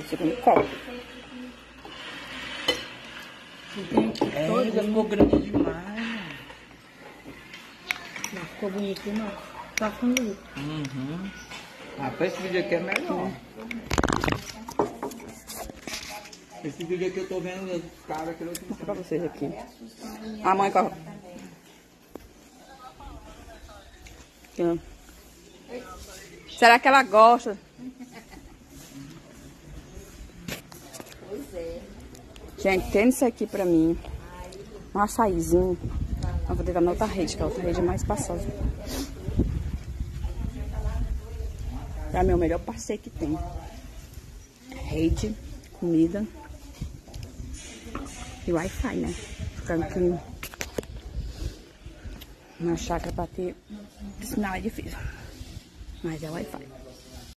Segundo copo. É, já ficou grande demais. Não ficou bonito, não. Tá com luz. Uhum. Ah, pra esse vídeo aqui é melhor. Esse vídeo aqui eu tô vendo os caras que eu Vou mostrar pra vocês aqui. A mãe com a... Aqui. Será que ela gosta? Gente, tem isso aqui pra mim. Um açaizinho. Eu vou levar na outra rede, que a outra rede é mais espaçosa. É meu melhor passeio que tem. Rede, comida e Wi-Fi, né? Ficando aqui na chácara pra ter sinal é difícil. Mas é Wi-Fi.